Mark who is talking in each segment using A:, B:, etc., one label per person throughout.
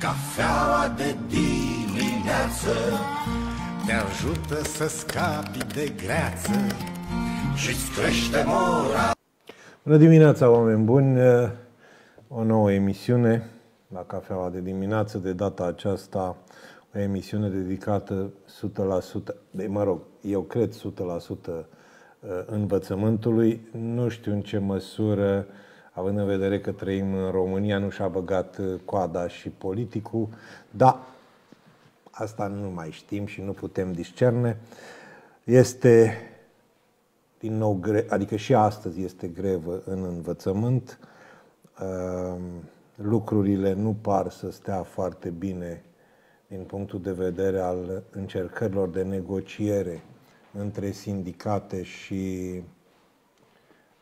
A: Cafeaua de dimineață Te ajută să scapi de greață Și-ți crește mora
B: Bună dimineața, oameni buni! O nouă emisiune la Cafeaua de dimineață, de data aceasta o emisiune dedicată 100%, de, mă rog, eu cred 100% învățământului. Nu știu în ce măsură, având în vedere că trăim în România, nu și-a băgat coada și politicul, dar asta nu mai știm și nu putem discerne. Este din nou, adică și astăzi este grevă în învățământ. Lucrurile nu par să stea foarte bine din punctul de vedere al încercărilor de negociere între sindicate și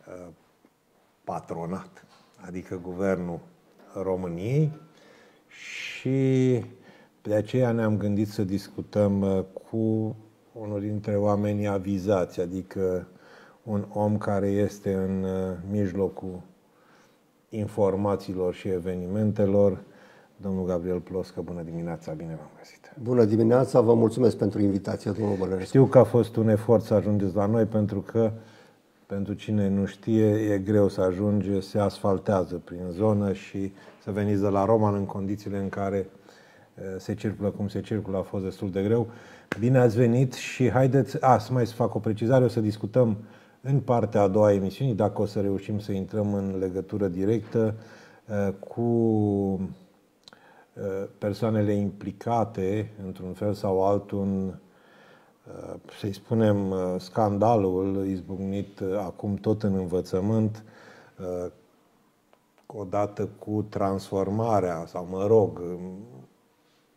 B: uh, patronat, adică guvernul României și de aceea ne-am gândit să discutăm uh, cu unul dintre oamenii avizați, adică un om care este în uh, mijlocul informațiilor și evenimentelor, Domnul Gabriel Ploscă, bună dimineața, bine v-am găsit.
C: Bună dimineața, vă mulțumesc pentru invitație, domnul Bălărescu.
B: Știu că a fost un efort să ajungeți la noi, pentru că, pentru cine nu știe, e greu să ajunge, se asfaltează prin zonă și să veniți de la Roman în condițiile în care se circulă cum se circulă, a fost destul de greu. Bine ați venit și haideți, a, să mai să fac o precizare, o să discutăm în partea a doua a emisiunii, dacă o să reușim să intrăm în legătură directă cu Uh, persoanele implicate, într-un fel sau altul, în, uh, să-i spunem, uh, scandalul izbucnit acum tot în învățământ, odată cu transformarea, sau mă rog,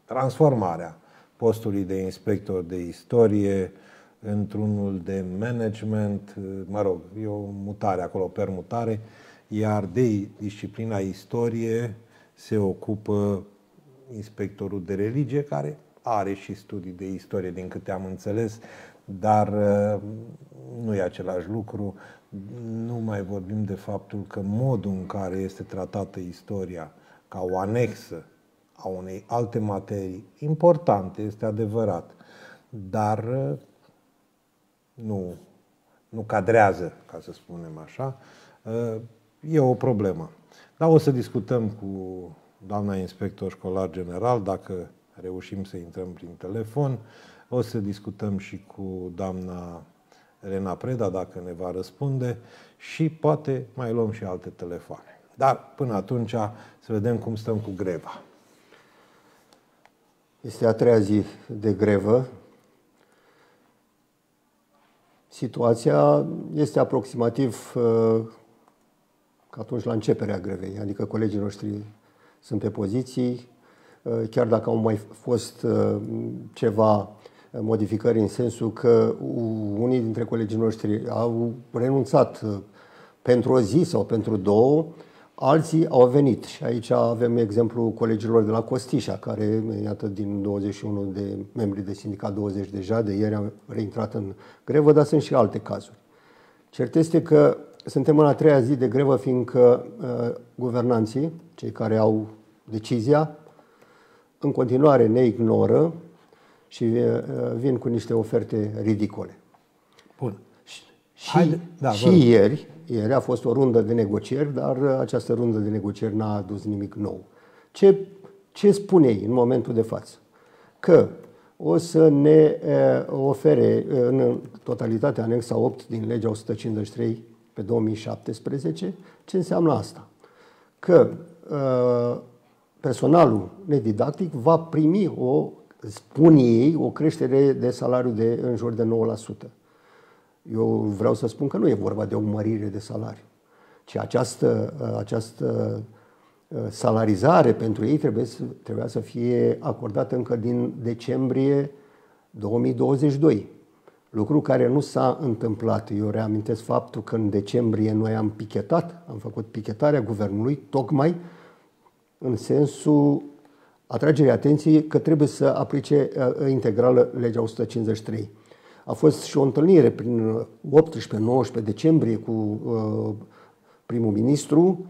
B: transformarea postului de inspector de istorie într-unul de management, mă rog, e o mutare acolo, permutare, iar de disciplina istorie se ocupă inspectorul de religie, care are și studii de istorie, din câte am înțeles, dar uh, nu e același lucru. Nu mai vorbim de faptul că modul în care este tratată istoria ca o anexă a unei alte materii importante, este adevărat, dar uh, nu, nu cadrează, ca să spunem așa, uh, e o problemă. Dar o să discutăm cu doamna inspector școlar general, dacă reușim să intrăm prin telefon. O să discutăm și cu doamna Elena Preda, dacă ne va răspunde și poate mai luăm și alte telefoane. Dar până atunci să vedem cum stăm cu greva.
C: Este a treia zi de grevă. Situația este aproximativ uh, ca atunci la începerea grevei, adică colegii noștri sunt pe poziții, uh, chiar dacă au mai fost uh, ceva modificări în sensul că unii dintre colegii noștri au renunțat uh, pentru o zi sau pentru două, alții au venit. Și aici avem exemplu colegilor de la Costișa, care, iată, din 21 de membri de sindicat, 20 deja, de ieri au reintrat în grevă, dar sunt și alte cazuri. Cert este că suntem în a treia zi de grevă, fiindcă uh, guvernanții, cei care au decizia, în continuare ne ignoră și uh, vin cu niște oferte ridicole.
B: Bun.
C: Și, Haide, da, și vă... ieri, ieri a fost o rundă de negocieri, dar această rundă de negocieri n-a adus nimic nou. Ce, ce spune ei în momentul de față? Că o să ne uh, ofere uh, în totalitate anexa 8 din legea 153 pe 2017. Ce înseamnă asta? Că uh, personalul nedidactic va primi o, spun ei, o creștere de salariu de în jur de 9%. Eu vreau să spun că nu e vorba de o mărire de salariu, ci această, această uh, salarizare pentru ei trebuie să, trebuia să fie acordată încă din decembrie 2022. Lucru care nu s-a întâmplat. Eu reamintesc faptul că în decembrie noi am pichetat, am făcut pichetarea guvernului, tocmai în sensul atragerii atenției că trebuie să aplice uh, integrală legea 153. A fost și o întâlnire prin 18-19 decembrie cu uh, primul ministru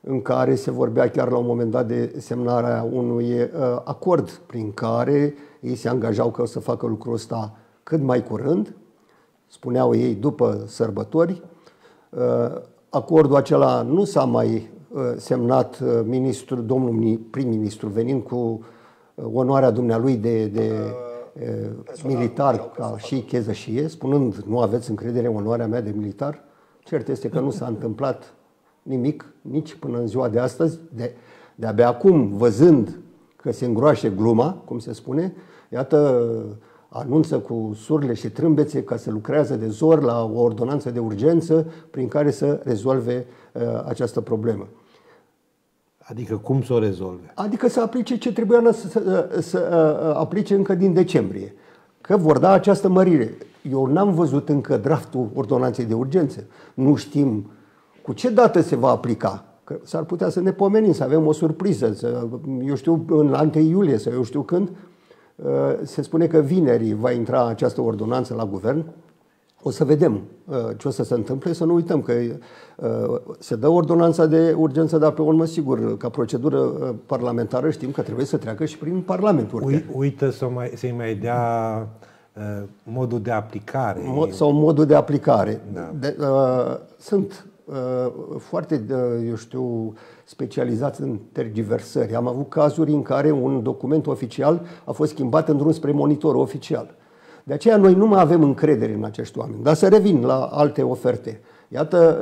C: în care se vorbea chiar la un moment dat de semnarea unui uh, acord prin care ei se angajau că o să facă lucrul ăsta cât mai curând, spuneau ei după sărbători. Uh, acordul acela nu s-a mai uh, semnat ministrul, domnul prim-ministru venind cu onoarea dumnealui de, de militar ca și cheză și e, spunând nu aveți încredere în onoarea mea de militar. Cert este că nu s-a întâmplat nimic, nici până în ziua de astăzi, de, de abia acum, văzând că se îngroașe gluma, cum se spune, iată, anunță cu surle și trâmbețe că se lucrează de zor la o ordonanță de urgență prin care să rezolve uh, această problemă.
B: Adică cum să o rezolve?
C: Adică să aplice ce trebuia să, să, să uh, aplice încă din decembrie. Că vor da această mărire. Eu n-am văzut încă draftul ordonanței de urgență. Nu știm cu ce dată se va aplica. Că s-ar putea să ne pomenim, să avem o surpriză, să, eu știu, în ante iulie sau eu știu când, uh, se spune că vineri va intra această ordonanță la guvern. O să vedem uh, ce o să se întâmple, să nu uităm că uh, se dă ordonanța de urgență, dar pe urmă, sigur, ca procedură parlamentară știm că trebuie să treacă și prin Parlamentul.
B: Ui, uită să mai, să-i mai dea modul de aplicare.
C: Mod, sau modul de aplicare. Da. De, uh, sunt Uh, foarte, uh, eu știu, specializați în tergiversări. Am avut cazuri în care un document oficial a fost schimbat în drum spre monitor oficial. De aceea noi nu mai avem încredere în acești oameni. Dar să revin la alte oferte. Iată,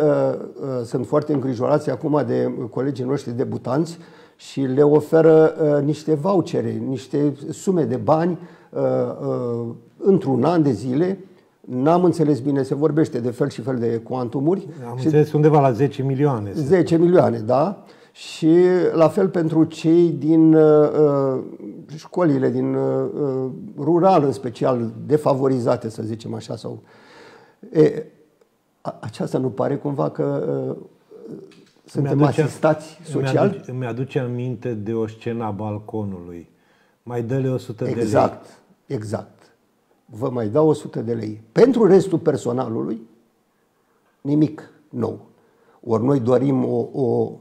C: uh, sunt foarte îngrijorați acum de colegii noștri debutanți și le oferă niște vouchere, niște sume de bani într-un an de zile N-am înțeles bine, se vorbește de fel și fel de cuantumuri.
B: Am și înțeles undeva la 10 milioane.
C: 10 milioane, da. Și la fel pentru cei din uh, uh, școlile, din uh, uh, rural în special, defavorizate, să zicem așa. Sau, e, a, aceasta nu pare cumva că uh, suntem îmi aduce, asistați social?
B: Îmi aduce, îmi aduce aminte de o scenă a balconului. Mai dă-le 100
C: exact,
B: de lei.
C: Exact, exact vă mai dau 100 de lei. Pentru restul personalului, nimic nou. Ori noi dorim o, o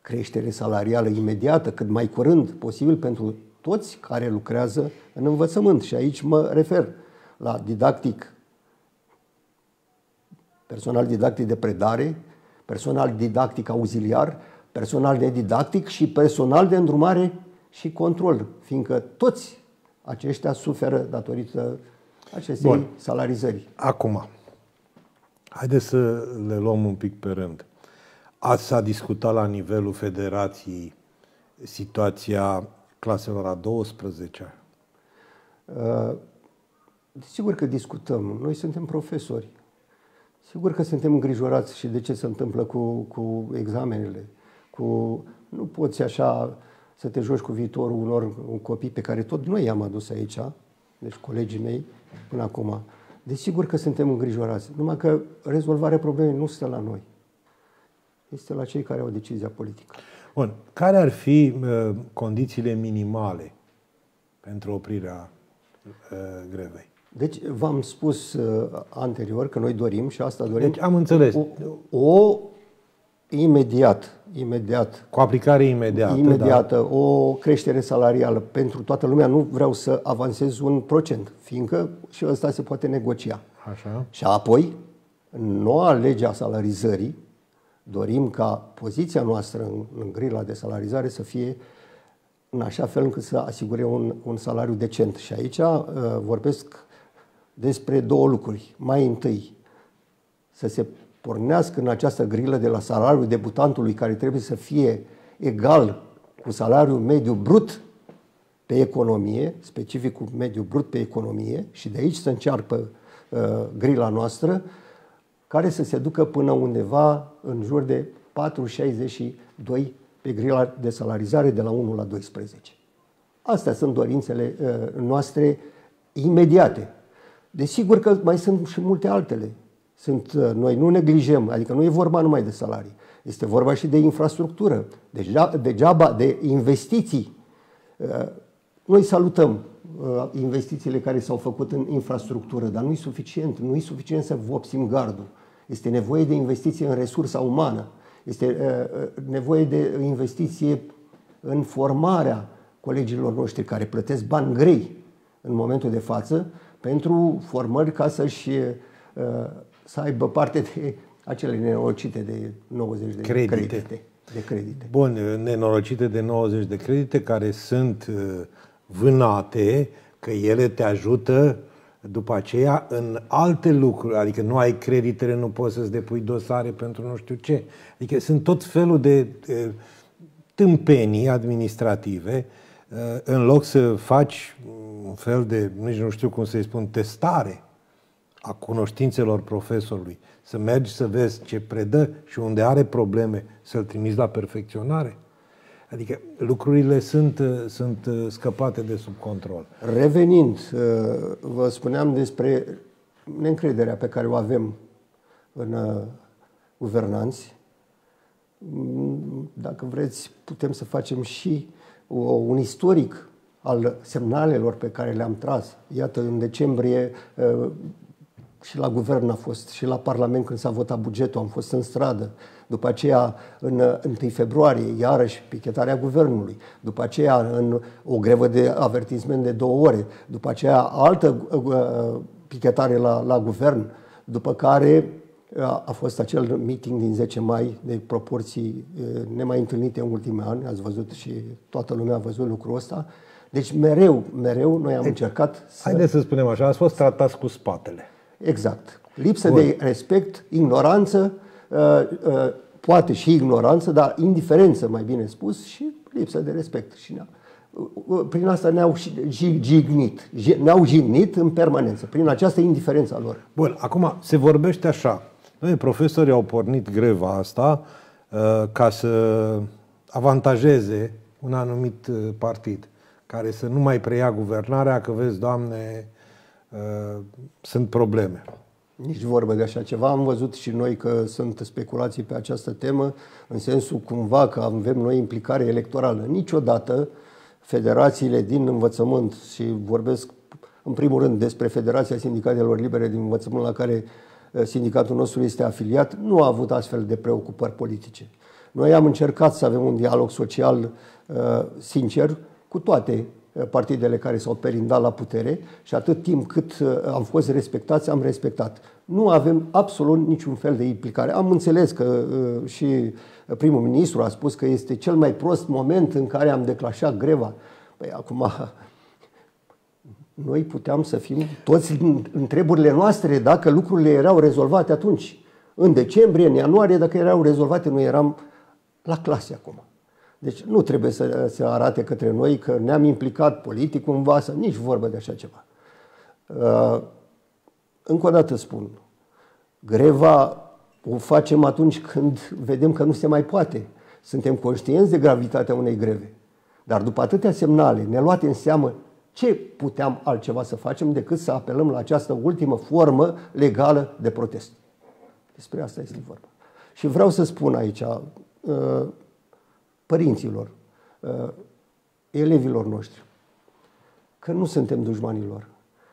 C: creștere salarială imediată, cât mai curând posibil pentru toți care lucrează în învățământ. Și aici mă refer la didactic, personal didactic de predare, personal didactic auxiliar, personal de didactic și personal de îndrumare și control, fiindcă toți aceștia suferă datorită acestei Bun. salarizări.
B: Acum, haideți să le luăm un pic pe rând. Ați s-a discutat la nivelul federației situația claselor a 12
C: uh, Sigur că discutăm. Noi suntem profesori. Sigur că suntem îngrijorați și de ce se întâmplă cu, cu examenele. Cu, nu poți așa să te joci cu viitorul unor copii pe care tot noi i-am adus aici, deci colegii mei, până acum. Desigur că suntem îngrijorați, numai că rezolvarea problemei nu stă la noi. Este la cei care au decizia politică.
B: Bun. Care ar fi uh, condițiile minimale pentru oprirea uh, grevei?
C: Deci v-am spus uh, anterior că noi dorim și asta dorim.
B: Deci am înțeles.
C: O, o imediat, imediat.
B: Cu aplicare imediată.
C: Imediată, da. o creștere salarială pentru toată lumea. Nu vreau să avansez un procent, fiindcă și ăsta se poate negocia.
B: Așa.
C: Și apoi, în noua lege a salarizării, dorim ca poziția noastră în, în grila de salarizare să fie în așa fel încât să asigure un, un salariu decent. Și aici uh, vorbesc despre două lucruri. Mai întâi, să se pornească în această grilă de la salariul debutantului care trebuie să fie egal cu salariul mediu brut pe economie, specific cu mediu brut pe economie și de aici să încearcă uh, grila noastră, care să se ducă până undeva în jur de 4,62 pe grila de salarizare de la 1 la 12. Astea sunt dorințele uh, noastre imediate. Desigur că mai sunt și multe altele. Sunt, uh, noi nu neglijăm, adică nu e vorba numai de salarii, este vorba și de infrastructură, de, degeaba, de investiții. Uh, noi salutăm uh, investițiile care s-au făcut în infrastructură, dar nu e suficient, nu e suficient să vopsim gardul. Este nevoie de investiție în resursa umană. Este nevoie de investiție în formarea colegilor noștri care plătesc bani grei în momentul de față pentru formări ca să-și să aibă parte de acele nenorocite de 90 de credite. credite. De credite.
B: Bun, nenorocite de 90 de credite care sunt vânate, că ele te ajută după aceea în alte lucruri, adică nu ai creditele, nu poți să-ți depui dosare pentru nu știu ce. Adică sunt tot felul de tâmpenii administrative în loc să faci un fel de, nici nu știu cum să-i spun, testare a cunoștințelor profesorului, să mergi să vezi ce predă și unde are probleme, să-l trimiți la perfecționare. Adică lucrurile sunt, sunt scăpate de sub control.
C: Revenind, vă spuneam despre neîncrederea pe care o avem în uh, guvernanți. Dacă vreți, putem să facem și un istoric al semnalelor pe care le-am tras. Iată, în decembrie uh, și la guvern a fost, și la Parlament când s-a votat bugetul, am fost în stradă. După aceea, în 1 uh, februarie, iarăși pichetarea guvernului. După aceea, în o grevă de avertisment de două ore. După aceea, altă uh, pichetare la, la guvern. După care a fost acel meeting din 10 mai de proporții nemai întâlnite în ultimii ani, ați văzut și toată lumea a văzut lucrul ăsta. Deci mereu, mereu noi am încercat
B: să... Haideți să spunem așa, ați fost tratați cu spatele.
C: Exact. Lipsă Bun. de respect, ignoranță, poate și ignoranță, dar indiferență, mai bine spus, și lipsă de respect. Și prin asta ne-au jignit, ne-au jignit în permanență, prin această indiferență a lor.
B: Bun, acum se vorbește așa, noi, profesorii au pornit greva asta uh, ca să avantajeze un anumit uh, partid care să nu mai preia guvernarea, că vezi, Doamne, uh, sunt probleme.
C: Nici vorbă de așa ceva. Am văzut și noi că sunt speculații pe această temă, în sensul cumva că avem noi implicare electorală. Niciodată federațiile din învățământ, și vorbesc în primul rând despre Federația Sindicatelor Libere din Învățământ, la care Eh, sindicatul nostru este afiliat, nu a avut astfel de preocupări politice. Noi am încercat să avem un dialog social uh, sincer cu toate eh, partidele care s-au perindat la putere și atât timp cât uh, am fost respectați, am respectat. Nu avem absolut niciun fel de implicare. Am înțeles că uh, și primul ministru a spus că este cel mai prost moment în care am declanșat greva. Păi acum noi puteam să fim toți în întrebările noastre dacă lucrurile erau rezolvate atunci. În decembrie, în ianuarie, dacă erau rezolvate, noi eram la clase acum. Deci nu trebuie să se arate către noi că ne-am implicat politic cumva, să nici vorbă de așa ceva. Uh, încă o dată spun, greva o facem atunci când vedem că nu se mai poate. Suntem conștienți de gravitatea unei greve. Dar după atâtea semnale, ne luate în seamă ce puteam altceva să facem decât să apelăm la această ultimă formă legală de protest? Despre asta este vorba. Și vreau să spun aici uh, părinților, uh, elevilor noștri, că nu suntem dușmanilor,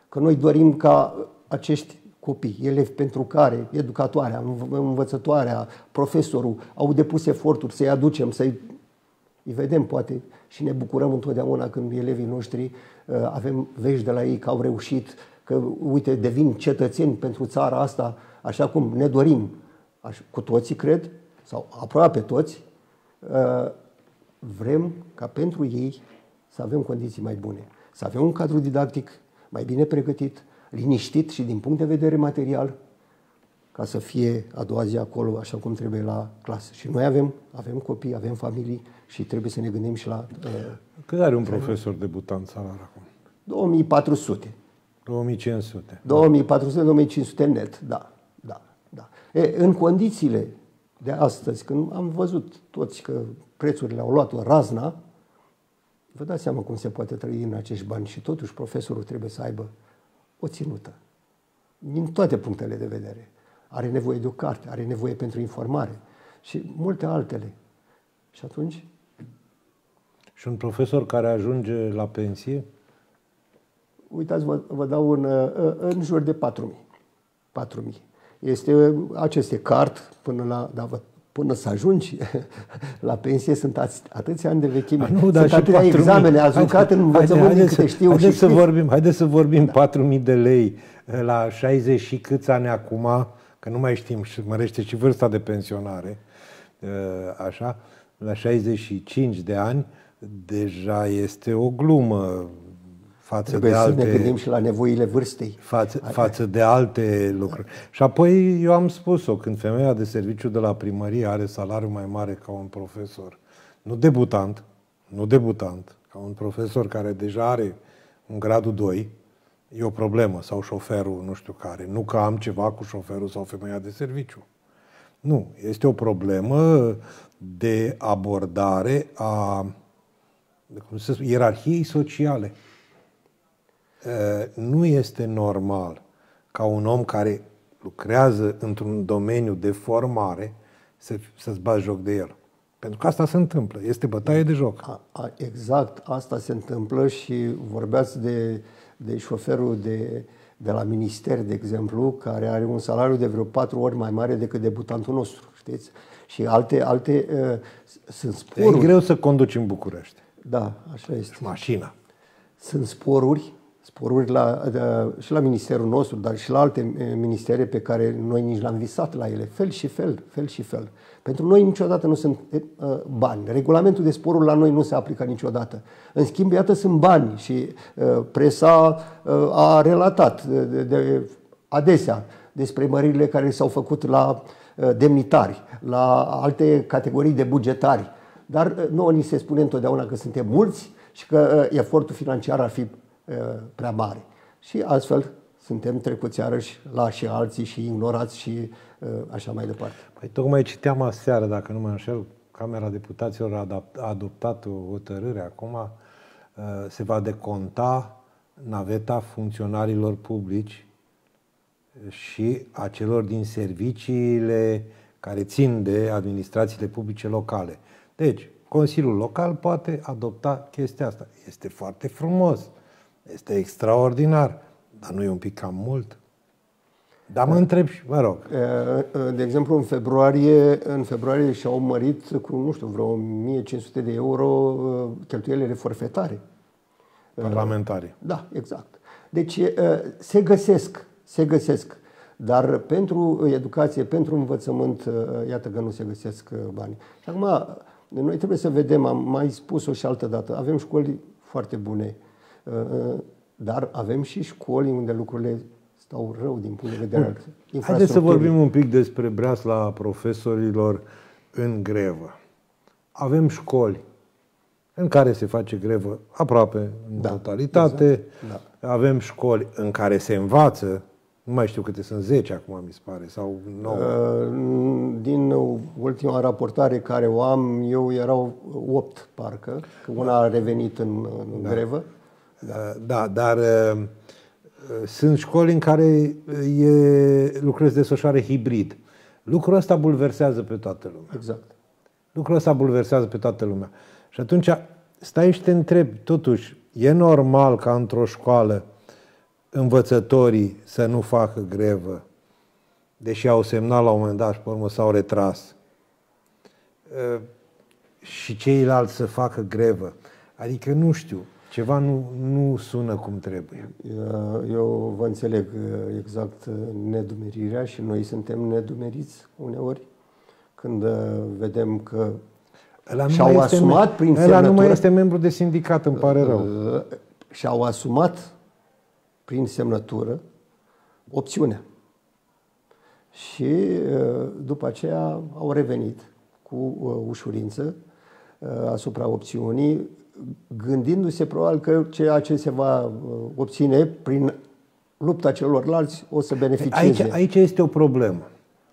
C: că noi dorim ca acești copii, elevi pentru care educatoarea, învățătoarea, profesorul au depus eforturi să-i aducem, să-i îi vedem poate și ne bucurăm întotdeauna când elevii noștri uh, avem vești de la ei că au reușit, că, uite, devin cetățeni pentru țara asta, așa cum ne dorim. Cu toții, cred, sau aproape toți, uh, vrem ca pentru ei să avem condiții mai bune, să avem un cadru didactic mai bine pregătit, liniștit și din punct de vedere material, ca să fie a doua zi acolo așa cum trebuie la clasă. Și noi avem, avem copii, avem familii și trebuie să ne gândim și la... Uh,
B: Cât are un profesor debutant salar acum?
C: 2400.
B: 2500.
C: 2400-2500 net, da. da, da. E, în condițiile de astăzi, când am văzut toți că prețurile au luat o razna, vă dați seama cum se poate trăi în acești bani și totuși profesorul trebuie să aibă o ținută. Din toate punctele de vedere are nevoie de o carte, are nevoie pentru informare și multe altele. Și atunci?
B: Și un profesor care ajunge la pensie?
C: Uitați, vă, vă dau un, uh, uh, în jur de 4.000. 4.000. Este, aceste cart până la, da, până să ajungi la pensie sunt atâția ani de vechime.
B: A, nu, dar
C: sunt atâtea examene, ați jucat în învățământ din câte știu.
B: Haideți
C: și
B: să vorbim, haideți să vorbim da. 4.000 de lei la 60 și câți ani acum, că nu mai știm, și mărește și vârsta de pensionare, așa, la 65 de ani, deja este o glumă față
C: Trebuie
B: de alte...
C: să ne gândim și la nevoile vârstei.
B: Față, față de alte lucruri. Și apoi eu am spus-o, când femeia de serviciu de la primărie are salariu mai mare ca un profesor, nu debutant, nu debutant, ca un profesor care deja are un gradul 2, e o problemă, sau șoferul, nu știu care. Nu că am ceva cu șoferul sau femeia de serviciu. Nu, este o problemă de abordare a cum să spun, ierarhiei sociale. Nu este normal ca un om care lucrează într-un domeniu de formare să, să-ți bagi joc de el. Pentru că asta se întâmplă. Este bătaie de joc.
C: A, a, exact, asta se întâmplă și vorbeați de, de șoferul de, de la minister, de exemplu, care are un salariu de vreo patru ori mai mare decât debutantul nostru, știți? Și alte, alte uh, sunt sporuri.
B: E greu să conduci în București.
C: Da, așa este.
B: Și mașina.
C: Sunt sporuri, sporuri la, de, și la ministerul nostru, dar și la alte ministere pe care noi nici l-am visat la ele. Fel și fel, fel și fel. Pentru noi niciodată nu sunt uh, bani. Regulamentul de sporuri la noi nu se aplică niciodată. În schimb, iată, sunt bani și uh, presa uh, a relatat de, de, adesea despre măririle care s-au făcut la uh, demnitari, la alte categorii de bugetari. Dar uh, nouă ni se spune întotdeauna că suntem mulți și că uh, efortul financiar ar fi uh, prea mare. Și astfel suntem trecuți iarăși la și alții și ignorați și uh, așa mai departe.
B: Păi tocmai citeam aseară, dacă nu mă înșel, Camera Deputaților a adoptat o hotărâre acum, uh, se va deconta naveta funcționarilor publici și a celor din serviciile care țin de administrațiile publice locale. Deci, Consiliul Local poate adopta chestia asta. Este foarte frumos, este extraordinar, dar nu e un pic cam mult? Dar mă întreb și, vă rog.
C: De exemplu, în februarie, în februarie și-au mărit cu, nu știu, vreo 1500 de euro cheltuielile forfetare.
B: Parlamentare.
C: Da, exact. Deci se găsesc, se găsesc. Dar pentru educație, pentru învățământ, iată că nu se găsesc bani. Și acum, noi trebuie să vedem, am mai spus-o și altă dată, avem școli foarte bune, dar avem și școli unde lucrurile stau rău din punct de vedere al
B: Haideți să vorbim un pic despre breasla profesorilor în grevă. Avem școli în care se face grevă aproape în da, totalitate. Exact. Da. Avem școli în care se învață nu mai știu câte sunt, 10 acum mi se pare, sau 9. Uh,
C: din ultima raportare care o am, eu erau 8 parcă, că una a revenit în, în da. grevă.
B: Da, da dar uh, sunt școli în care e, lucrurile se desfășoare hibrid. Lucrul ăsta bulversează pe toată lumea.
C: Exact.
B: Lucrul ăsta bulversează pe toată lumea. Și atunci stai și te întrebi, totuși, e normal ca într-o școală învățătorii să nu facă grevă, deși au semnat la un moment dat și pe urmă s-au retras, ă, și ceilalți să facă grevă. Adică nu știu, ceva nu, nu sună cum trebuie.
C: Eu vă înțeleg exact nedumerirea și noi suntem nedumeriți uneori când vedem că Ăla și-au asumat prin semnătură...
B: Ăla nu mai este membru de sindicat, îmi pare rău.
C: Și-au asumat prin semnătură opțiunea. Și uh, după aceea au revenit cu uh, ușurință uh, asupra opțiunii, gândindu-se probabil că ceea ce se va obține prin lupta celorlalți o să beneficieze.
B: Aici, aici este o problemă.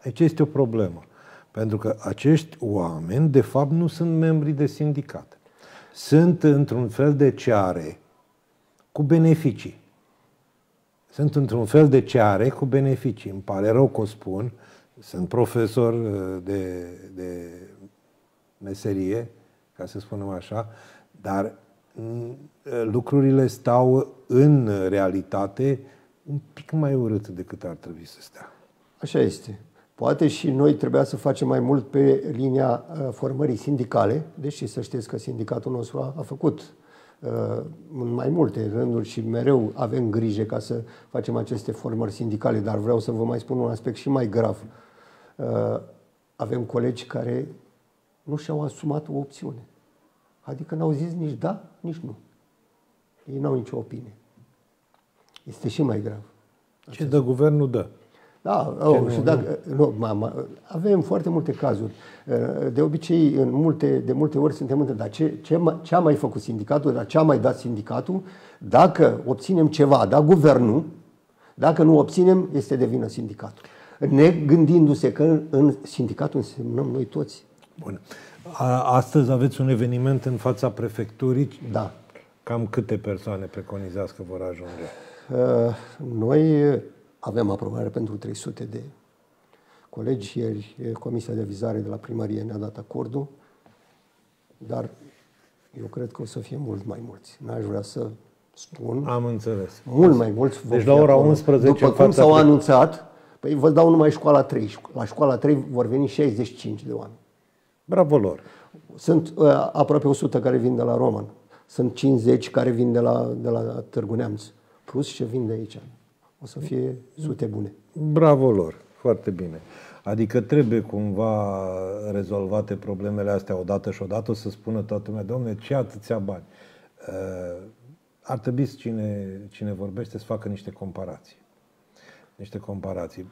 B: Aici este o problemă. Pentru că acești oameni, de fapt, nu sunt membri de sindicat. Sunt într-un fel de ceare cu beneficii sunt într-un fel de ceare cu beneficii. Îmi pare rău că o spun, sunt profesor uh, de, de meserie, ca să spunem așa, dar mm, lucrurile stau în realitate un pic mai urât decât ar trebui să stea.
C: Așa este. Poate și noi trebuia să facem mai mult pe linia uh, formării sindicale, deși să știți că sindicatul nostru a, a făcut uh, în mai multe rânduri și mereu avem grijă ca să facem aceste formări sindicale, dar vreau să vă mai spun un aspect și mai grav. Uh, avem colegi care nu și-au asumat o opțiune. Adică n-au zis nici da, nici nu. Ei n-au nicio opinie. Este și mai grav.
B: Ce dă guvernul, dă.
C: Da, oh, nu, și dacă, nu, mama, avem foarte multe cazuri. De obicei, în multe, de multe ori suntem între, dar ce, ce, ce a mai făcut sindicatul, dar ce a mai dat sindicatul, dacă obținem ceva, da guvernul, dacă nu obținem, este de vină sindicatul. Ne gândindu-se că în, în sindicatul însemnăm noi toți.
B: Bun. Astăzi aveți un eveniment în fața prefecturii.
C: Da.
B: Cam câte persoane preconizați că vor ajunge?
C: Noi avem aprobare pentru 300 de colegi. Ieri Comisia de Vizare de la primărie ne-a dat acordul, dar eu cred că o să fie mult mai mulți. N-aș vrea să spun.
B: Am înțeles.
C: Mult mai mulți
B: Deci la ora acolo. 11
C: După cum s-au pre... anunțat, păi vă dau numai școala 3. La școala 3 vor veni 65 de oameni.
B: Bravo lor!
C: Sunt uh, aproape 100 care vin de la Roman. Sunt 50 care vin de la, de la Târgu Neamț. Plus ce vin de aici o să fie sute bune.
B: Bravo lor, foarte bine. Adică trebuie cumva rezolvate problemele astea odată și odată, să spună toată lumea, domne, ce atâția bani? Uh, ar trebui cine, cine vorbește să facă niște comparații. Niște comparații.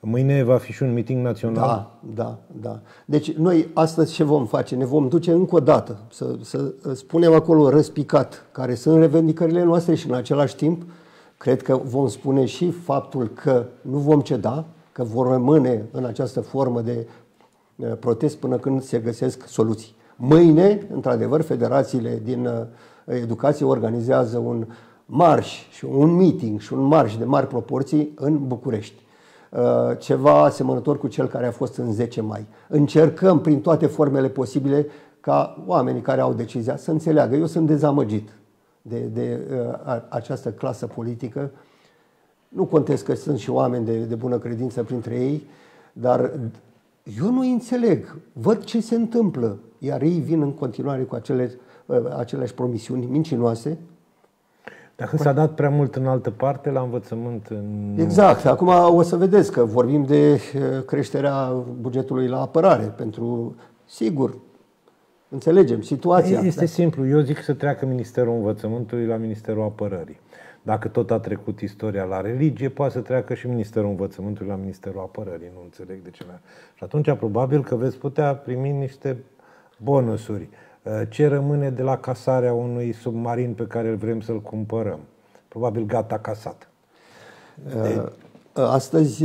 B: Mâine va fi și un meeting național.
C: Da, da, da. Deci noi astăzi ce vom face? Ne vom duce încă o dată să, să spunem acolo răspicat care sunt revendicările noastre și în același timp Cred că vom spune și faptul că nu vom ceda, că vor rămâne în această formă de uh, protest până când se găsesc soluții. Mâine, într-adevăr, federațiile din uh, educație organizează un marș și un meeting și un marș de mari proporții în București. Uh, ceva asemănător cu cel care a fost în 10 mai. Încercăm prin toate formele posibile ca oamenii care au decizia să înțeleagă. Eu sunt dezamăgit de, de uh, această clasă politică. Nu contest că sunt și oameni de, de bună credință printre ei, dar eu nu înțeleg. Văd ce se întâmplă, iar ei vin în continuare cu acele, uh, aceleași promisiuni mincinoase.
B: Dacă s-a dat prea mult în altă parte, la învățământ... În...
C: Exact. Acum o să vedeți că vorbim de uh, creșterea bugetului la apărare pentru, sigur, Înțelegem situația.
B: Este da. simplu. Eu zic să treacă Ministerul Învățământului la Ministerul Apărării. Dacă tot a trecut istoria la religie, poate să treacă și Ministerul Învățământului la Ministerul Apărării. Nu înțeleg de ce. Și atunci, probabil că veți putea primi niște bonusuri. Uh, ce rămâne de la casarea unui submarin pe care îl vrem să-l cumpărăm? Probabil gata casat.
C: Uh, de... Astăzi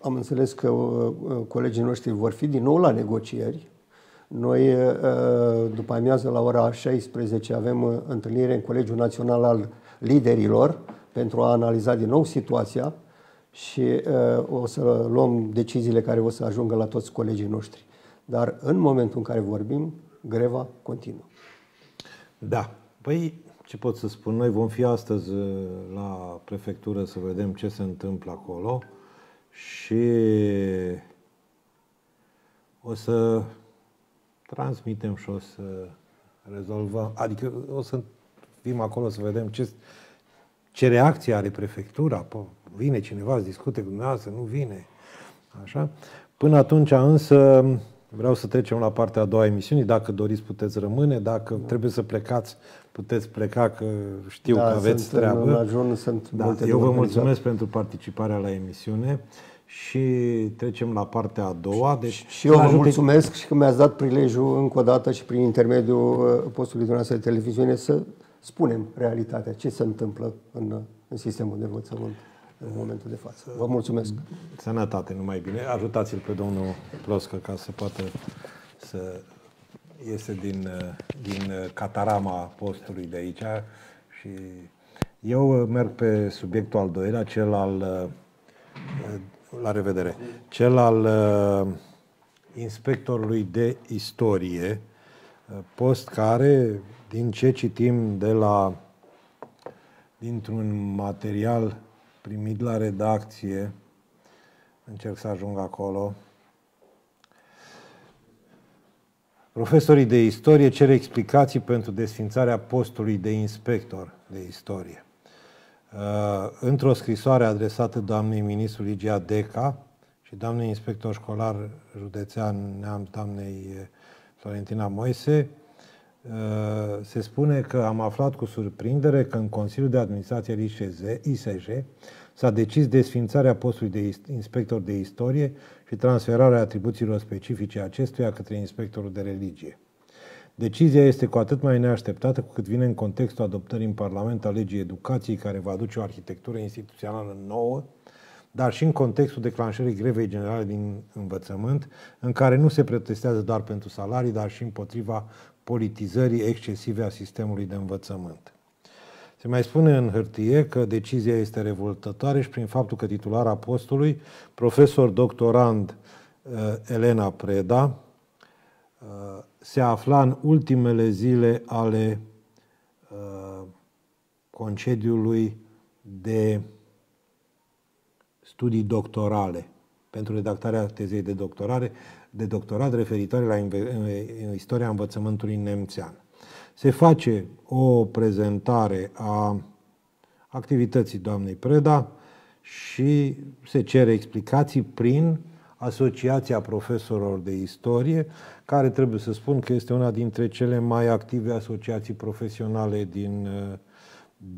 C: am înțeles că colegii noștri vor fi din nou la negocieri noi, după amiază, la ora 16, avem întâlnire în Colegiul Național al Liderilor pentru a analiza din nou situația și o să luăm deciziile care o să ajungă la toți colegii noștri. Dar în momentul în care vorbim, greva continuă.
B: Da. Păi, ce pot să spun? Noi vom fi astăzi la prefectură să vedem ce se întâmplă acolo și o să transmitem și o să rezolvăm, adică o să fim acolo să vedem ce, ce reacție are prefectura, vine cineva să discute cu dumneavoastră, nu vine, așa. Până atunci însă vreau să trecem la partea a doua a emisiunii, dacă doriți puteți rămâne, dacă da. trebuie să plecați, puteți pleca, că știu da, că aveți
C: sunt
B: treabă.
C: În ajun, sunt
B: da, multe eu vă mulțumesc pentru participarea la emisiune și trecem la partea a doua. Deci,
C: și eu vă mulțumesc și că mi-ați dat prilejul încă o dată și prin intermediul uh, postului dumneavoastră de televiziune să spunem realitatea, ce se întâmplă în, în sistemul de învățământ în momentul de față. Vă mulțumesc.
B: Sănătate, numai bine. Ajutați-l pe domnul Ploscă ca să poată să iese din, uh, din uh, catarama postului de aici și eu merg pe subiectul al doilea, cel al la revedere. Cel al uh, inspectorului de istorie, uh, post care, din ce citim de la dintr-un material primit la redacție, încerc să ajung acolo. Profesorii de istorie cer explicații pentru desfințarea postului de inspector de istorie. Uh, într-o scrisoare adresată doamnei ministru Ligia Deca și doamnei inspector școlar județean Neamț, doamnei uh, Florentina Moise, uh, se spune că am aflat cu surprindere că în Consiliul de Administrație ISJ s-a decis desfințarea postului de inspector de istorie și transferarea atribuțiilor specifice acestuia către inspectorul de religie. Decizia este cu atât mai neașteptată cu cât vine în contextul adoptării în Parlament a legii educației care va aduce o arhitectură instituțională nouă, dar și în contextul declanșării grevei generale din învățământ, în care nu se protestează doar pentru salarii, dar și împotriva politizării excesive a sistemului de învățământ. Se mai spune în hârtie că decizia este revoltătoare și prin faptul că titulara postului, profesor doctorand uh, Elena Preda, uh, se afla în ultimele zile ale uh, concediului de studii doctorale pentru redactarea tezei de doctorare, de doctorat referitoare la istoria învățământului nemțean se face o prezentare a activității doamnei Preda și se cere explicații prin Asociația Profesorilor de Istorie, care trebuie să spun că este una dintre cele mai active asociații profesionale din,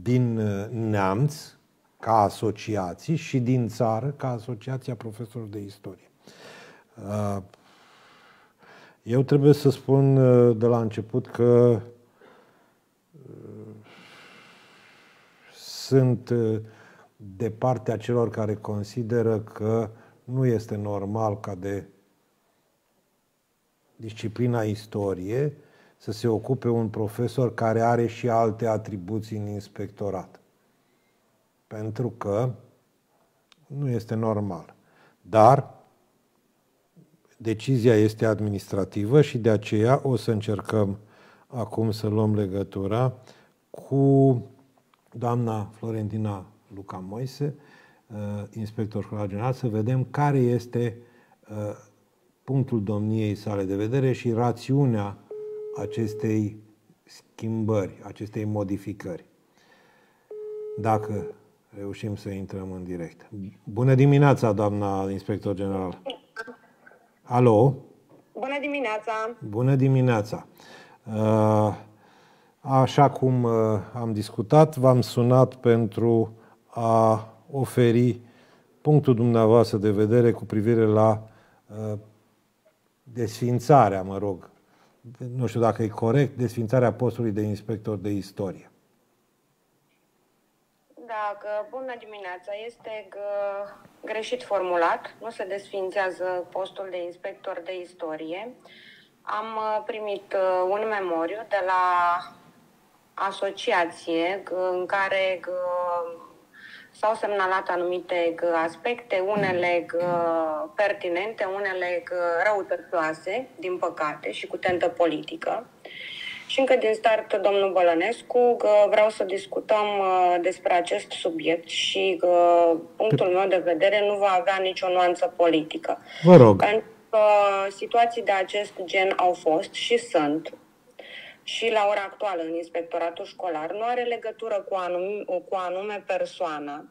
B: din Neamț, ca asociații, și din țară, ca Asociația Profesorilor de Istorie. Eu trebuie să spun de la început că sunt uh, de partea celor care consideră că nu este normal ca de disciplina istorie să se ocupe un profesor care are și alte atribuții în inspectorat. Pentru că nu este normal. Dar decizia este administrativă și de aceea o să încercăm acum să luăm legătura cu doamna Florentina Luca Moise, uh, inspector școlar general, să vedem care este uh, punctul domniei sale de vedere și rațiunea acestei schimbări, acestei modificări. Dacă reușim să intrăm în direct. Bună dimineața, doamna inspector general. Alo?
D: Bună dimineața!
B: Bună dimineața! Uh, Așa cum uh, am discutat, v-am sunat pentru a oferi punctul dumneavoastră de vedere cu privire la uh, desfințarea, mă rog, nu știu dacă e corect, desfințarea postului de inspector de istorie.
D: Da, că bună dimineața. Este greșit formulat. Nu se desfințează postul de inspector de istorie. Am uh, primit un memoriu de la asociație în care s-au semnalat anumite aspecte, unele pertinente, unele răutățioase, din păcate, și cu tentă politică. Și încă din start, domnul Bălănescu, vreau să discutăm despre acest subiect și punctul meu de vedere nu va avea nicio nuanță politică.
B: Vă rog.
D: Pentru că situații de acest gen au fost și sunt și la ora actuală în inspectoratul școlar nu are legătură cu, anum, cu anume persoană.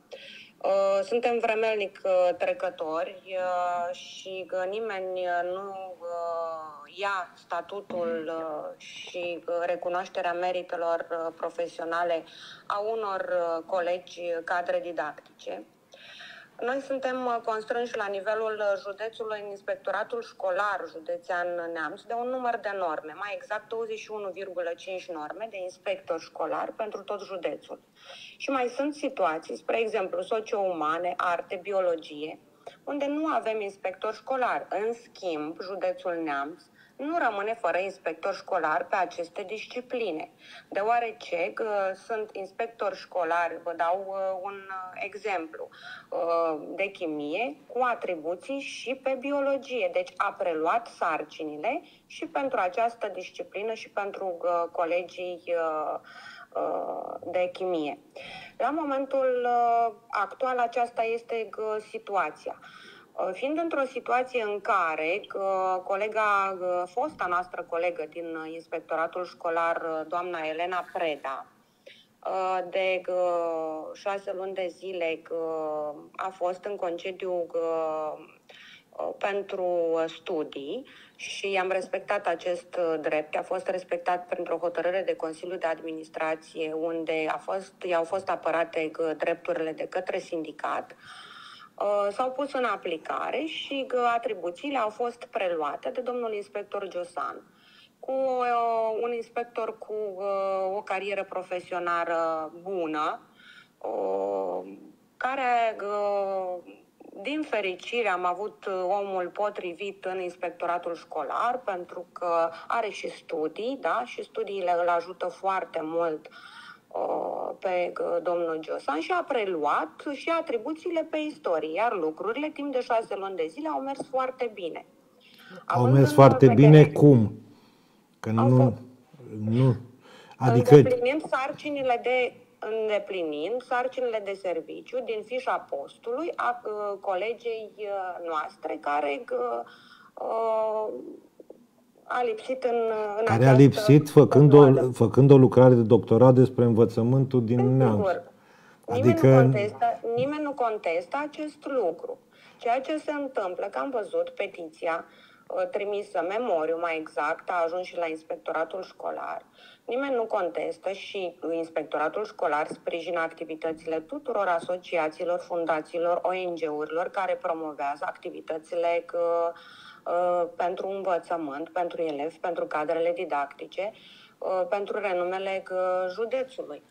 D: Uh, suntem vremelnic uh, trecători uh, și că nimeni nu ia statutul și recunoașterea meritelor profesionale a unor colegi cadre didactice. Noi suntem uh, constrânși la nivelul uh, județului în inspectoratul școlar județean Neamț de un număr de norme, mai exact 21,5 norme de inspector școlar pentru tot județul. Și mai sunt situații, spre exemplu, socio-umane, arte, biologie, unde nu avem inspector școlar. În schimb, județul Neamț nu rămâne fără inspector școlar pe aceste discipline, deoarece uh, sunt inspectori școlari, vă dau uh, un uh, exemplu, de chimie cu atribuții și pe biologie, deci a preluat sarcinile și pentru această disciplină și pentru colegii de chimie. La momentul actual aceasta este situația. Uh, fiind într-o situație în care uh, colega, uh, fosta noastră colegă din inspectoratul școlar, doamna Elena Preda, de șase luni de zile a fost în concediu pentru studii și am respectat acest drept. A fost respectat printr-o hotărâre de Consiliu de Administrație unde a fost, i-au fost apărate drepturile de către sindicat. Uh, Uh, s-au pus în aplicare și că atribuțiile au fost preluate de domnul inspector Giosan cu uh, un inspector cu uh, o carieră profesională bună, uh, care, uh, din fericire, am avut omul potrivit în inspectoratul școlar, pentru că are și studii, da, și studiile îl ajută foarte mult uh, pe domnul Giosan și a preluat și atribuțiile pe istorie, iar lucrurile timp de șase luni de zile au mers foarte bine.
B: Au Având mers foarte bine cum? Că nu, nu.
D: Adică... Îndeplinind sarcinile de îndeplinind sarcinile de serviciu din fișa postului a uh, colegei uh, noastre care uh, a lipsit în, în
B: Care a lipsit făcând o, făcând o lucrare de doctorat despre învățământul din
D: Sigur.
B: neamț.
D: Adică... Nimeni, nu contestă, nimeni nu contestă acest lucru. Ceea ce se întâmplă, că am văzut petiția uh, trimisă, memoriu mai exact, a ajuns și la inspectoratul școlar. Nimeni nu contestă și inspectoratul școlar sprijină activitățile tuturor asociațiilor, fundațiilor, ONG-urilor care promovează activitățile că, Uh, pentru învățământ, pentru elevi, pentru cadrele didactice, uh, pentru renumele uh, județului.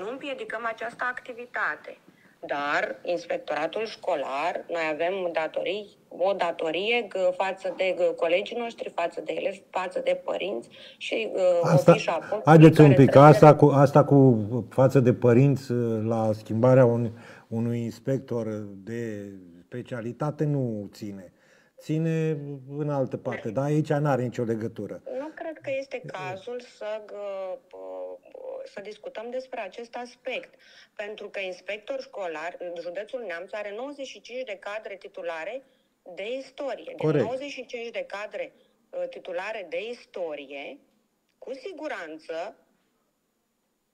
D: Nu împiedicăm această activitate, dar inspectoratul școlar, noi avem datorii, o datorie față de colegii noștri, față de elevi, față de părinți și
B: asta, o fișă Haideți un pic, asta cu, asta cu față de părinți la schimbarea un, unui inspector de specialitate nu ține ține în altă parte, dar aici nu are nicio legătură.
D: Nu cred că este cazul să, să discutăm despre acest aspect, pentru că inspector școlar, județul Neamț, are 95 de cadre titulare de istorie. Deci 95 de cadre ă, titulare de istorie, cu siguranță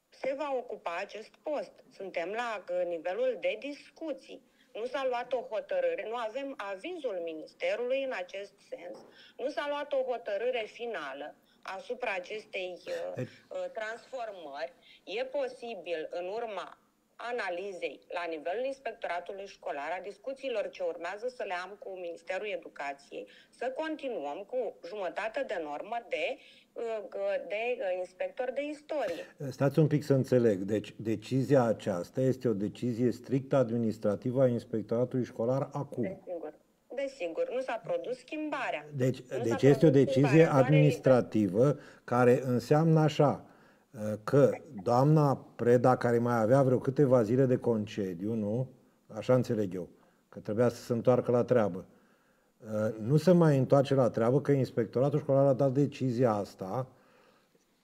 D: se va ocupa acest post. Suntem la nivelul de discuții nu s-a luat o hotărâre, nu avem avizul Ministerului în acest sens, nu s-a luat o hotărâre finală asupra acestei uh, deci- uh, transformări. E posibil în urma analizei la nivelul inspectoratului școlar, a discuțiilor ce urmează să le am cu Ministerul Educației, să continuăm cu jumătate de normă de de inspector de istorie.
B: Stați un pic să înțeleg. Deci decizia aceasta este o decizie strict administrativă a inspectoratului școlar acum.
D: Desigur. Desigur, nu s-a produs schimbarea.
B: Deci, deci este o decizie administrativă care înseamnă așa că doamna Preda, care mai avea vreo câteva zile de concediu, nu? Așa înțeleg eu, că trebuia să se întoarcă la treabă Uh, nu se mai întoarce la treabă că inspectoratul școlar a dat decizia asta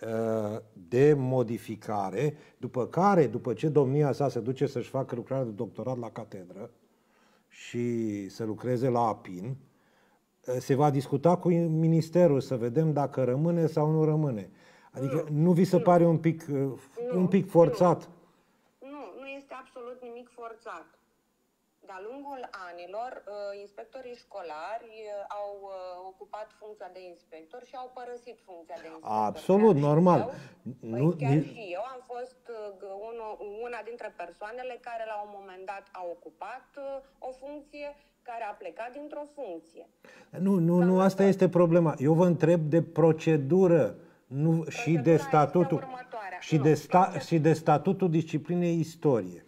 B: uh, de modificare, după care, după ce domnia sa se duce să-și facă lucrarea de doctorat la catedră și să lucreze la APIN, uh, se va discuta cu ministerul să vedem dacă rămâne sau nu rămâne. Adică nu, nu vi se nu. pare un pic, nu, un pic forțat?
D: Nu. nu, nu este absolut nimic forțat. De-a lungul anilor, uh, inspectorii școlari uh, au uh, ocupat funcția de inspector și au părăsit funcția de inspector.
B: Absolut, chiar normal. Eu,
D: păi nu, chiar și eu am fost una dintre persoanele care la un moment dat au ocupat o funcție care a plecat dintr-o funcție.
B: Nu, nu, nu, asta este problema. Eu vă întreb de procedură nu, și de statutul și, de sta, și de statutul disciplinei istorie.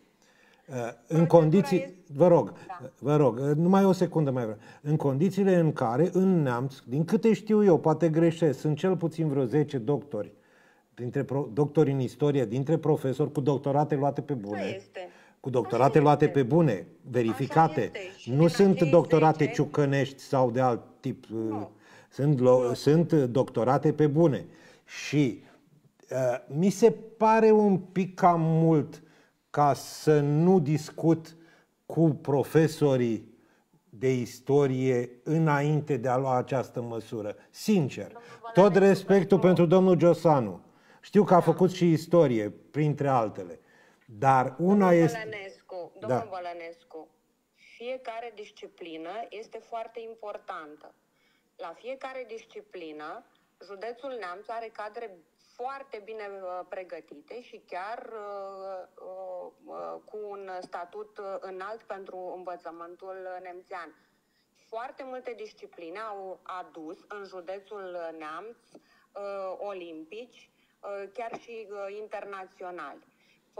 B: Uh, în condiții, vă rog, da. vă rog, uh, numai o secundă mai vreau. În condițiile în care, în neamț, din câte știu eu, poate greșesc, sunt cel puțin vreo 10 doctori, dintre pro, doctori în istorie, dintre profesori cu doctorate luate pe bune.
D: Este.
B: Cu doctorate Așa luate este. pe bune, verificate. Nu sunt doctorate 10... ciucănești sau de alt tip. Uh, nu. Sunt, lo, sunt doctorate pe bune. Și uh, mi se pare un pic cam mult ca să nu discut cu profesorii de istorie înainte de a lua această măsură. Sincer, tot respectul pentru domnul Giosanu. Știu că a făcut și istorie, printre altele. Dar una
D: domnul
B: este...
D: Bălănescu, domnul da. Bălănescu, fiecare disciplină este foarte importantă. La fiecare disciplină, județul Neamț are cadre foarte bine uh, pregătite și chiar uh, uh, cu un statut înalt pentru învățământul nemțean. Foarte multe discipline au adus în județul Neamț olimpici, chiar și internaționali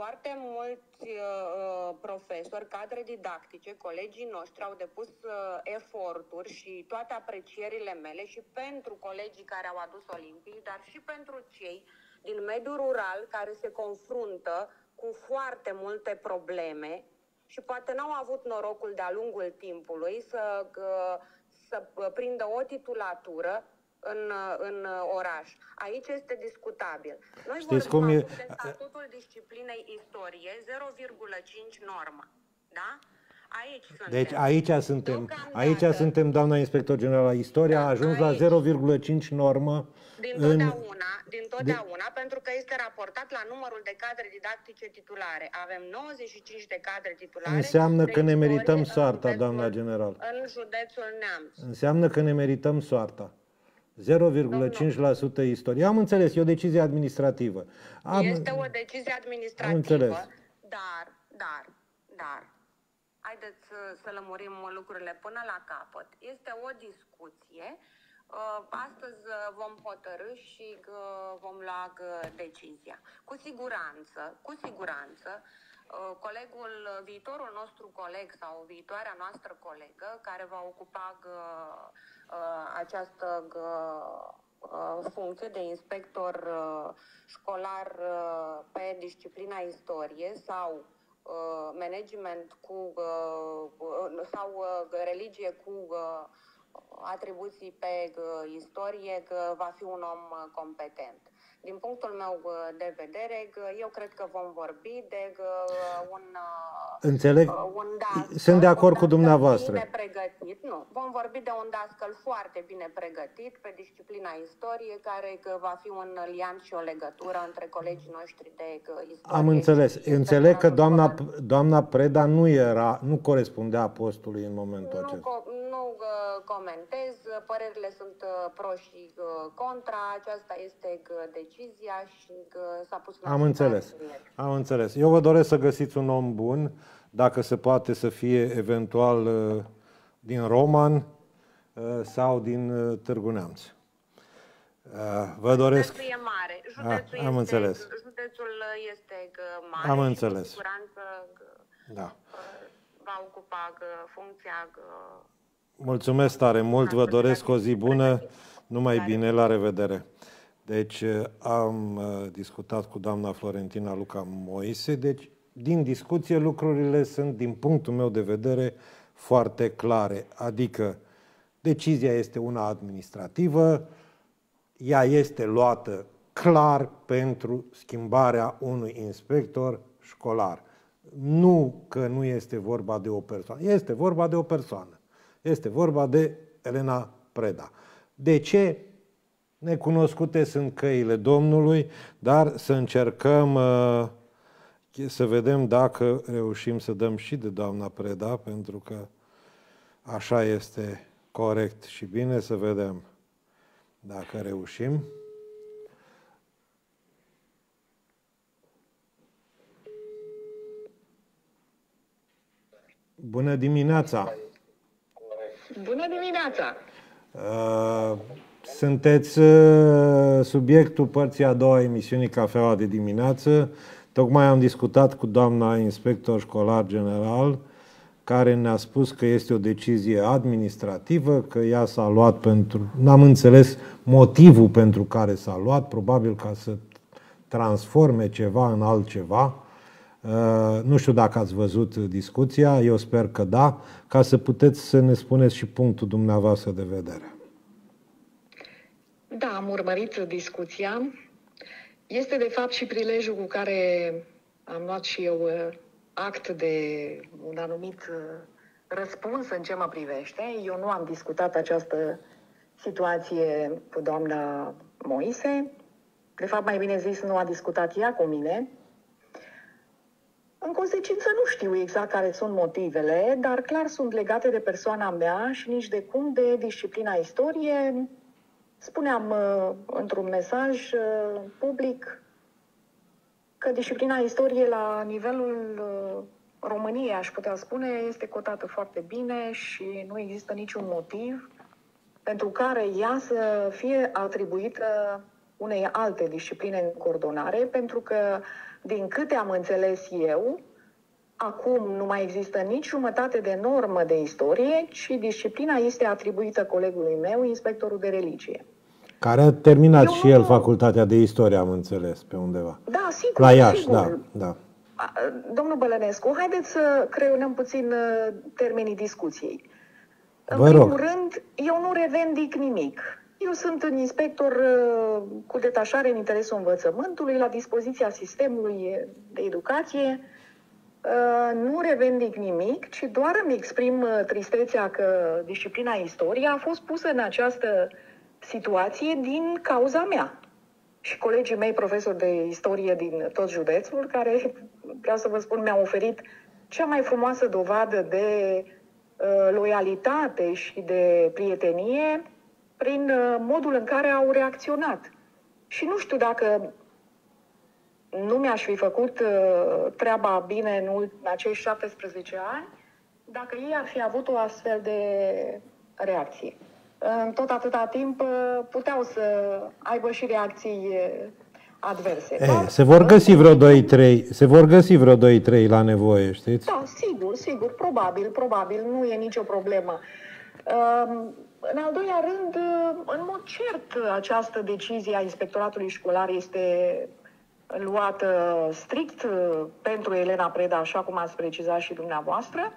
D: foarte mulți uh, profesori, cadre didactice, colegii noștri au depus uh, eforturi și toate aprecierile mele și pentru colegii care au adus Olimpii, dar și pentru cei din mediul rural care se confruntă cu foarte multe probleme și poate n-au avut norocul de-a lungul timpului să, uh, să prindă o titulatură în, în oraș. Aici este discutabil. Noi Știți vorbim cum e? de statutul disciplinei istorie, 0,5 normă. Da? Aici suntem.
B: Deci aici suntem, aici suntem, doamna inspector general la istorie, da, a ajuns aici. la 0,5 normă.
D: Din totdeauna, în... din totdeauna de... pentru că este raportat la numărul de cadre didactice titulare. Avem 95 de cadre titulare.
B: Înseamnă că ne merităm soarta, doamna general.
D: În județul Neamț.
B: Înseamnă că ne merităm soarta. 0,5% istorie. Am înțeles, e o decizie administrativă. Am,
D: este o decizie administrativă, am înțeles. dar, dar, dar, haideți să, să lămurim lucrurile până la capăt. Este o discuție. Uh, astăzi uh, vom hotărâ și uh, vom lua decizia. Cu siguranță, cu siguranță, colegul, viitorul nostru coleg sau viitoarea noastră colegă care va ocupa Uh, această uh, funcție de inspector uh, școlar pe disciplina istorie sau management cu sau religie cu atribuții pe istorie că va fi un om competent. Din punctul meu uh, de vedere, eu cred că vom vorbi de uh, un,
B: uh, Înțeleg. un dascăl, Sunt de acord cu dumneavoastră.
D: Bine pregătit, nu. Vom vorbi de un dascăl foarte bine pregătit pe disciplina istorie, care va fi un lian și o legătură între colegii noștri de istorie.
B: Am înțeles. Înțeleg că doamna, doamna Preda nu era, nu corespundea postului în momentul
D: nu,
B: acesta.
D: Nu comentez, părerile sunt pro și contra, aceasta este de decizia și s-a pus la
B: Am înțeles. Am înțeles. Eu vă doresc să găsiți un om bun, dacă se poate să fie eventual uh, din Roman uh, sau din uh, Târgu Neamț. Vă doresc...
D: Județul e mare. Județul
B: ah, am
D: este,
B: înțeles.
D: Județul este mare
B: am înțeles.
D: și cu siguranță
B: da.
D: va ocupa funcția
B: Mulțumesc tare mult, vă doresc o zi bună, numai bine, la revedere. Deci uh, am uh, discutat cu doamna Florentina Luca Moise, deci din discuție lucrurile sunt, din punctul meu de vedere, foarte clare. Adică decizia este una administrativă, ea este luată clar pentru schimbarea unui inspector școlar. Nu că nu este vorba de o persoană, este vorba de o persoană. Este vorba de Elena Preda. De ce? Necunoscute sunt căile Domnului, dar să încercăm uh, să vedem dacă reușim să dăm și de doamna Preda, pentru că așa este corect și bine să vedem dacă reușim. Bună dimineața!
E: Bună dimineața!
B: Uh, sunteți uh, subiectul părții a doua emisiunii Cafeaua de dimineață. Tocmai am discutat cu doamna inspector școlar general, care ne-a spus că este o decizie administrativă, că ea s-a luat pentru... N-am înțeles motivul pentru care s-a luat, probabil ca să transforme ceva în altceva. Uh, nu știu dacă ați văzut discuția, eu sper că da, ca să puteți să ne spuneți și punctul dumneavoastră de vedere.
E: Da, am urmărit discuția. Este de fapt și prilejul cu care am luat și eu uh, act de un anumit uh, răspuns în ce mă privește. Eu nu am discutat această situație cu doamna Moise. De fapt, mai bine zis, nu a discutat ea cu mine. În consecință, nu știu exact care sunt motivele, dar clar sunt legate de persoana mea și nici de cum de disciplina istorie. Spuneam uh, într-un mesaj uh, public că disciplina istorie la nivelul uh, României, aș putea spune, este cotată foarte bine și nu există niciun motiv pentru care ea să fie atribuită unei alte discipline în coordonare, pentru că, din câte am înțeles eu, acum nu mai există nici jumătate de normă de istorie, ci disciplina este atribuită colegului meu, inspectorul de religie.
B: Care a terminat eu și nu... el facultatea de istorie, am înțeles, pe undeva.
E: Da, sigur.
B: La Iași,
E: sigur.
B: da, da.
E: Domnul Bălănescu, haideți să creionăm puțin uh, termenii discuției.
B: Vă
E: în
B: rog.
E: primul rând, eu nu revendic nimic. Eu sunt un inspector uh, cu detașare în interesul învățământului, la dispoziția sistemului de educație. Uh, nu revendic nimic, ci doar îmi exprim tristețea că disciplina istorie a fost pusă în această situație din cauza mea. Și colegii mei, profesori de istorie din tot județul, care, vreau să vă spun, mi-au oferit cea mai frumoasă dovadă de uh, loialitate și de prietenie prin uh, modul în care au reacționat. Și nu știu dacă nu mi-aș fi făcut uh, treaba bine în, în acești 17 ani, dacă ei ar fi avut o astfel de reacție în tot atâta timp uh, puteau să aibă și reacții uh, adverse.
B: Ei, Dar, se vor găsi vreo 2-3, se vor găsi vreo 2-3 la nevoie, știți?
E: Da, sigur, sigur, probabil, probabil, nu e nicio problemă. Um, în al doilea rând, uh, în mod cert, această decizie a inspectoratului școlar este luată strict pentru Elena Preda, așa cum ați precizat și dumneavoastră,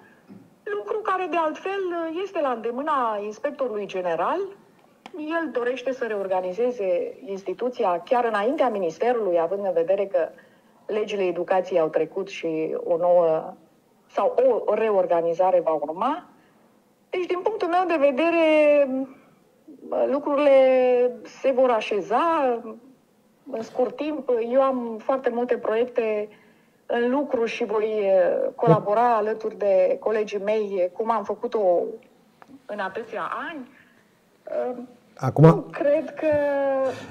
E: lucru care de altfel este la îndemâna inspectorului general. El dorește să reorganizeze instituția chiar înaintea Ministerului, având în vedere că legile educației au trecut și o nouă sau o reorganizare va urma. Deci, din punctul meu de vedere, lucrurile se vor așeza în scurt timp. Eu am foarte multe proiecte în lucru și voi colabora alături de colegii mei, cum am făcut-o în atâția ani.
B: Acum... Nu
E: cred că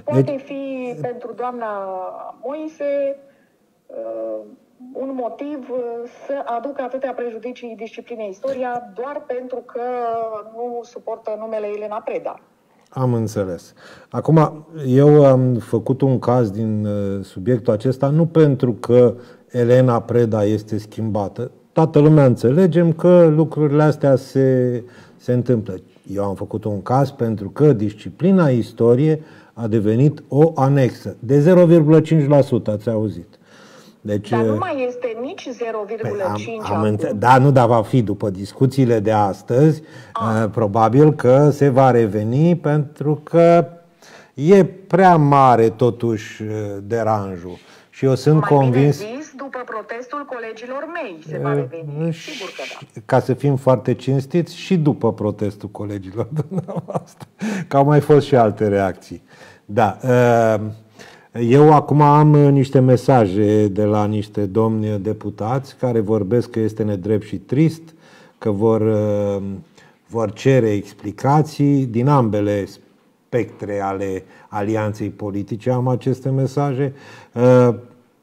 E: poate deci... fi pentru doamna Moise un motiv să aducă atâtea prejudicii disciplinei istoria doar pentru că nu suportă numele Elena Preda.
B: Am înțeles. Acum, eu am făcut un caz din subiectul acesta nu pentru că Elena Preda este schimbată. Toată lumea înțelegem că lucrurile astea se, se întâmplă. Eu am făcut un caz pentru că disciplina istorie a devenit o anexă de 0,5%, ați auzit.
E: Deci, dar nu mai este nici 0,5 păi am, am înțe-
B: Da, nu, dar va fi după discuțiile de astăzi, ah. probabil că se va reveni pentru că e prea mare totuși deranjul. Și eu sunt
E: mai
B: convins...
E: Bine zis, după protestul colegilor mei se va reveni. Sigur că da.
B: Ca să fim foarte cinstiți, și după protestul colegilor dumneavoastră. Că au mai fost și alte reacții. Da. Eu acum am niște mesaje de la niște domni deputați care vorbesc că este nedrept și trist, că vor, vor cere explicații din ambele spectre ale alianței politice am aceste mesaje.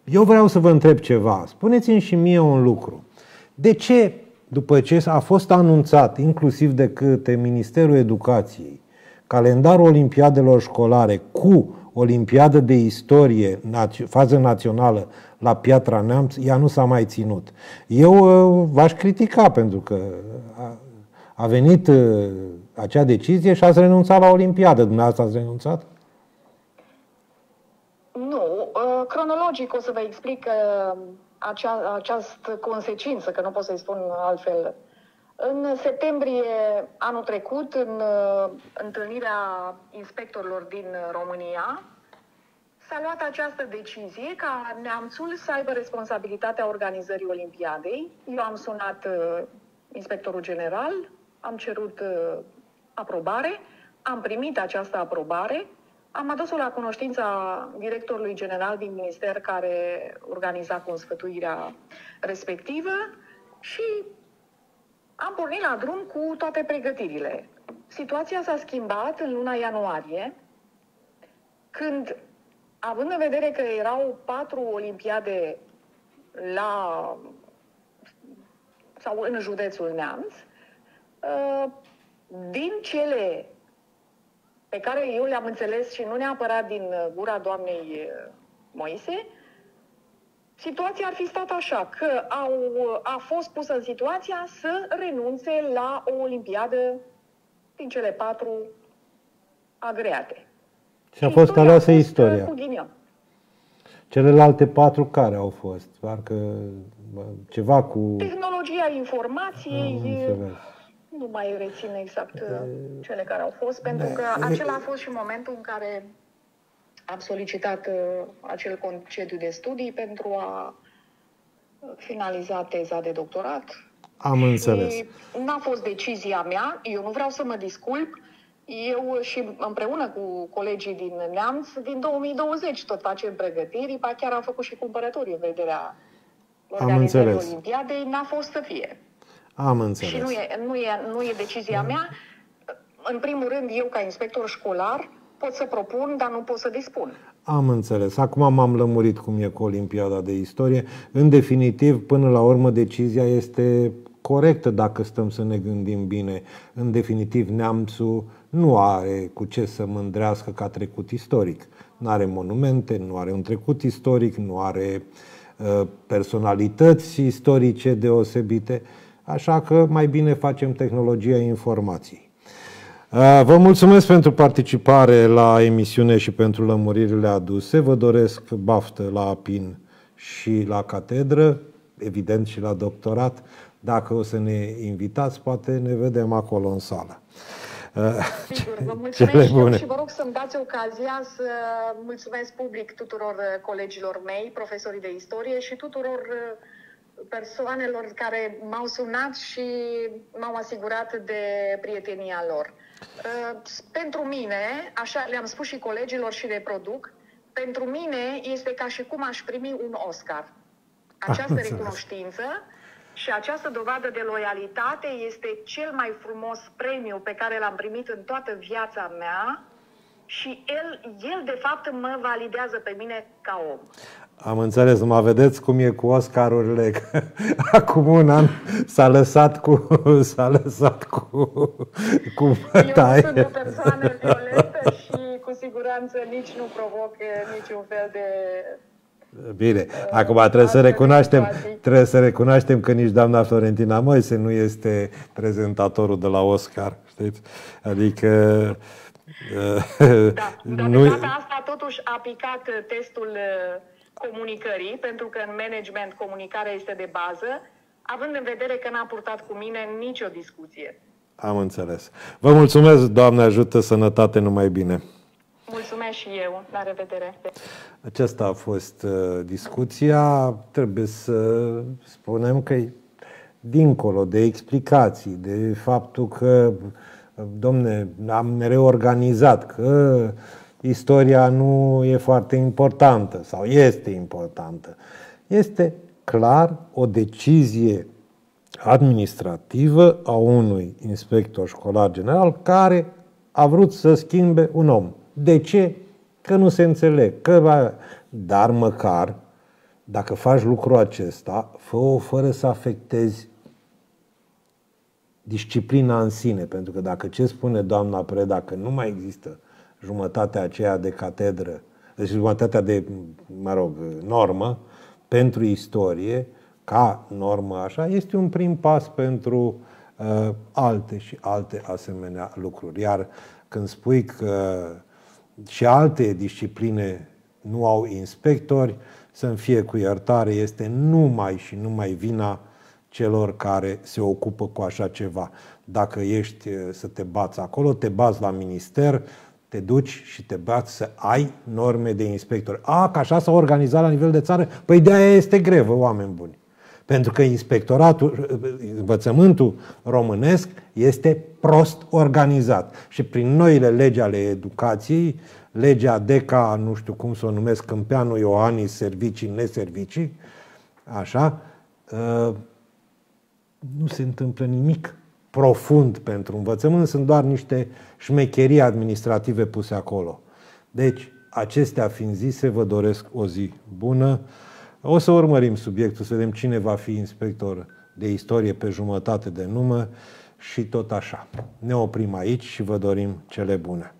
B: Eu vreau să vă întreb ceva. Spuneți-mi și mie un lucru. De ce, după ce a fost anunțat, inclusiv de către Ministerul Educației, calendarul Olimpiadelor școlare cu Olimpiadă de Istorie, fază națională la Piatra Neamț, ea nu s-a mai ținut. Eu uh, v-aș critica pentru că a, a venit uh, acea decizie și ați renunțat la Olimpiadă. Dumneavoastră ați renunțat?
E: Nu. Uh, cronologic o să vă explic uh, acea, această consecință, că nu pot să-i spun altfel. În septembrie anul trecut, în uh, întâlnirea inspectorilor din România, s-a luat această decizie ca neamțul să aibă responsabilitatea organizării Olimpiadei. Eu am sunat inspectorul general, am cerut uh, aprobare, am primit această aprobare, am adus-o la cunoștința directorului general din minister care organiza consfătuirea respectivă și am pornit la drum cu toate pregătirile. Situația s-a schimbat în luna ianuarie, când, având în vedere că erau patru olimpiade la sau în județul Neamț, uh, din cele pe care eu le-am înțeles și nu neapărat din gura doamnei uh, Moise, situația ar fi stat așa, că au, a fost pusă în situația să renunțe la o olimpiadă din cele patru agreate.
B: Și a fost aleasă istoria. Cu ghinion. Celelalte patru care au fost? Parcă ceva cu...
E: Tehnologia informației, nu mai rețin exact de... Uh, cele care au fost, pentru că acela a fost și momentul în care am solicitat uh, acel concediu de studii pentru a finaliza teza de doctorat.
B: Am înțeles.
E: N-a fost decizia mea, eu nu vreau să mă disculp, eu și împreună cu colegii din Neamț, din 2020 tot facem pregătiri, ba chiar am făcut și cumpărături în vederea organizării Olimpiadei, n-a fost să fie.
B: Am înțeles.
E: Și nu e, nu e, nu e decizia mea. În primul rând, eu ca inspector școlar pot să propun, dar nu pot să dispun.
B: Am înțeles. Acum m-am lămurit cum e cu Olimpiada de Istorie. În definitiv, până la urmă, decizia este corectă dacă stăm să ne gândim bine. În definitiv, neamțul nu are cu ce să mândrească ca trecut istoric. Nu are monumente, nu are un trecut istoric, nu are uh, personalități istorice deosebite, așa că mai bine facem tehnologia informației. Uh, vă mulțumesc pentru participare la emisiune și pentru lămuririle aduse. Vă doresc baftă la APIN și la catedră, evident și la doctorat. Dacă o să ne invitați, poate ne vedem acolo în sală.
E: Sigur, vă mulțumesc bune. și vă rog să-mi dați ocazia să mulțumesc public tuturor uh, colegilor mei, profesorii de istorie și tuturor uh, persoanelor care m-au sunat și m-au asigurat de prietenia lor. Uh, pentru mine, așa le-am spus și colegilor și de produc, pentru mine este ca și cum aș primi un Oscar. Această recunoștință și această dovadă de loialitate este cel mai frumos premiu pe care l-am primit în toată viața mea și el, el de fapt mă validează pe mine ca om.
B: Am înțeles, mă vedeți cum e cu Oscarurile. Acum un an s-a lăsat cu s-a lăsat cu
E: cu bătaie. Eu sunt o persoană violentă și cu siguranță nici nu provoc niciun fel de
B: Bine, acum trebuie să recunoaștem, trebuie să recunoaștem că nici doamna Florentina Moise nu este prezentatorul de la Oscar, știți? Adică
E: da, nu... de data asta totuși a picat testul uh, comunicării, pentru că în management comunicarea este de bază, având în vedere că n-a purtat cu mine nicio discuție.
B: Am înțeles. Vă mulțumesc, Doamne ajută, sănătate, numai bine.
E: Mulțumesc și eu. La revedere.
B: Aceasta a fost uh, discuția. Trebuie să spunem că dincolo de explicații, de faptul că, domne, am reorganizat, că istoria nu e foarte importantă sau este importantă. Este clar o decizie administrativă a unui inspector școlar general care a vrut să schimbe un om. De ce? Că nu se înțeleg. Că, dar măcar, dacă faci lucrul acesta, fă-o fără să afectezi disciplina în sine. Pentru că dacă ce spune doamna Preda, că nu mai există jumătatea aceea de catedră, deci jumătatea de, mă rog, normă pentru istorie, ca normă așa, este un prim pas pentru uh, alte și alte asemenea lucruri. Iar când spui că și alte discipline nu au inspectori, să-mi fie cu iertare, este numai și numai vina celor care se ocupă cu așa ceva. Dacă ești eh, să te bați acolo, te bați la minister, te duci și te bați să ai norme de inspectori. A, că așa s-a organizat la nivel de țară? Păi de aia este grevă, oameni buni. Pentru că inspectoratul, învățământul românesc este prost organizat. Și prin noile legi ale educației, legea DECA, nu știu cum să o numesc, Câmpeanu Ioanis, servicii, neservicii, așa, ă, nu se întâmplă nimic profund pentru învățământ, sunt doar niște șmecherii administrative puse acolo. Deci, acestea fiind zise, vă doresc o zi bună. O să urmărim subiectul, să vedem cine va fi inspector de istorie pe jumătate de număr și tot așa. Ne oprim aici și vă dorim cele bune.